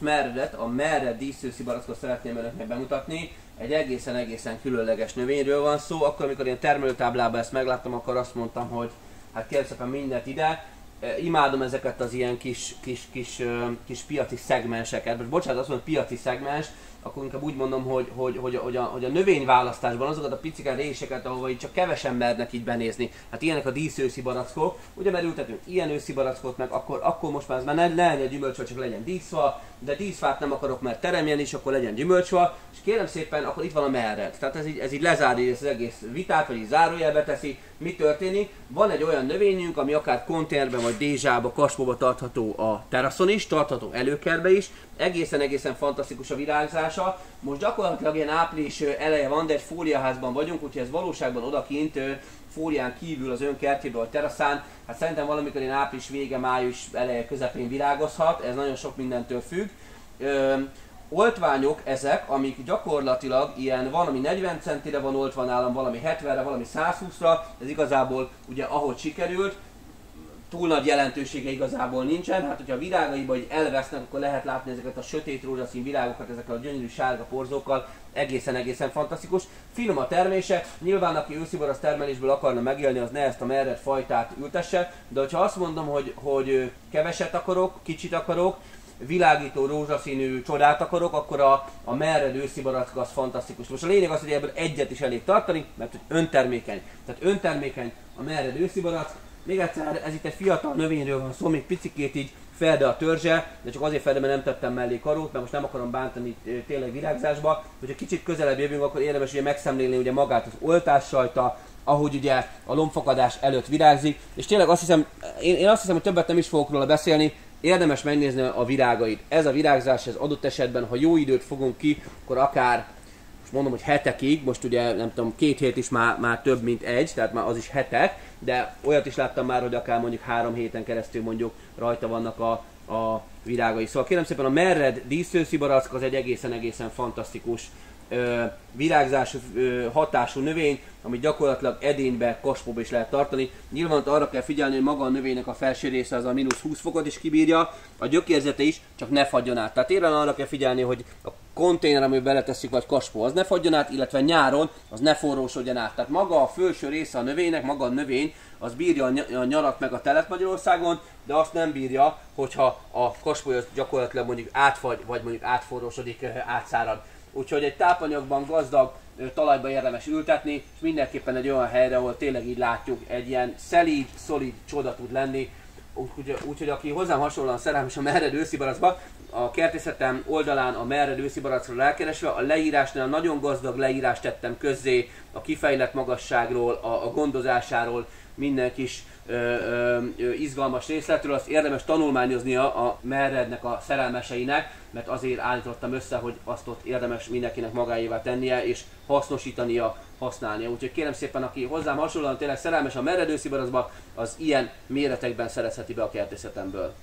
merredet, a merred díszőszi barackot szeretném önöknek bemutatni. Egy egészen-egészen különleges növényről van szó. Akkor, amikor én termelőtáblában ezt megláttam, akkor azt mondtam, hogy hát kérlek szépen mindent ide. E, imádom ezeket az ilyen kis, kis, kis, kis piaci szegmenseket. Most bocsánat, azt mondom, piaci szegmens, akkor inkább úgy mondom, hogy, hogy, hogy, hogy, a, hogy a növényválasztásban azokat a picike réseket, ahova így csak kevesen mernek így benézni. Hát ilyenek a díszőszi barackok. Ugye mert ültetünk ilyen őszi barackot meg, akkor, akkor most már ez már ne, ne legyen gyümölcsfa, csak legyen díszfa, de díszfát nem akarok, mert teremjen is, akkor legyen gyümölcsfa, és kérem szépen, akkor itt van a merred. Tehát ez így, ez így lezárja az egész vitát, vagy így zárójelbe teszi, mi történik. Van egy olyan növényünk, ami akár konténerben vagy dézsába, kaspóba tartható a teraszon is, tartható előkerbe is. Egészen-egészen fantasztikus a virágzása. Most gyakorlatilag ilyen április eleje van, de egy fóliaházban vagyunk, úgyhogy ez valóságban odakint fólián kívül az ön kertjéből, a teraszán, hát szerintem valamikor én április vége, május eleje közepén virágozhat, ez nagyon sok mindentől függ. Oltványok ezek, amik gyakorlatilag ilyen, van ami 40 centire van oltva nálam, valami 70-re, valami 120-ra, ez igazából ugye ahogy sikerült, túl nagy jelentősége igazából nincsen. Hát, hogyha a virágaiba elvesznek, akkor lehet látni ezeket a sötét rózsaszín virágokat, ezekkel a gyönyörű sárga porzókkal. Egészen-egészen fantasztikus. Finom a termése, nyilván aki őszibarasz termelésből akarna megélni, az ne ezt a merred fajtát ültesse, de hogyha azt mondom, hogy, hogy keveset akarok, kicsit akarok, világító rózsaszínű csodát akarok, akkor a, a merred őszi barack az fantasztikus. Most a lényeg az, hogy ebből egyet is elég tartani, mert hogy öntermékeny. Tehát öntermékeny a merred őszi barack, még egyszer, ez itt egy fiatal növényről van szó, még picikét így felde a törzse, de csak azért felde, mert nem tettem mellé karót, mert most nem akarom bántani tényleg virágzásba. Hogyha kicsit közelebb jövünk, akkor érdemes ugye megszemlélni ugye magát az oltás sajta, ahogy ugye a lombfakadás előtt virágzik, és tényleg azt hiszem, én, én azt hiszem, hogy többet nem is fogok róla beszélni, érdemes megnézni a virágait. Ez a virágzás, ez adott esetben, ha jó időt fogunk ki, akkor akár most mondom, hogy hetekig, most ugye nem tudom, két hét is már, már több, mint egy, tehát már az is hetek, de olyat is láttam már, hogy akár mondjuk három héten keresztül mondjuk rajta vannak a, a virágai. Szóval kérem szépen a merred díszőszi barack az egy egészen-egészen fantasztikus ö, hatású növény, amit gyakorlatilag edénybe, kaspóba is lehet tartani. Nyilván arra kell figyelni, hogy maga a növénynek a felső része az a mínusz 20 fokot is kibírja, a gyökérzete is, csak ne fagyjon át. Tehát télen arra kell figyelni, hogy a konténer, amiben beleteszik, vagy kaspó, az ne fagyjon át, illetve nyáron az ne forrósodjon át. Tehát maga a felső része a növénynek, maga a növény, az bírja a nyarat meg a telet Magyarországon, de azt nem bírja, hogyha a kaspó gyakorlatilag mondjuk átfagy, vagy mondjuk átforrósodik, átszárad. Úgyhogy egy tápanyagban gazdag talajba érdemes ültetni, és mindenképpen egy olyan helyre, ahol tényleg így látjuk, egy ilyen szelíd, szolid csoda tud lenni, úgyhogy úgy, aki hozzám hasonlóan szerelmes a merred őszibaracba, a kertészetem oldalán a merred őszibaracra rákeresve, a leírásnál nagyon gazdag leírást tettem közzé a kifejlett magasságról, a, a gondozásáról, minden kis ö, ö, ö, izgalmas részletről, azt érdemes tanulmányoznia a merrednek a szerelmeseinek, mert azért állítottam össze, hogy azt ott érdemes mindenkinek magáévá tennie, és hasznosítania, használnia. Úgyhogy kérem szépen, aki hozzám hasonlóan tényleg szerelmes a meredőszibarazba, az ilyen méretekben szerezheti be a kertészetemből.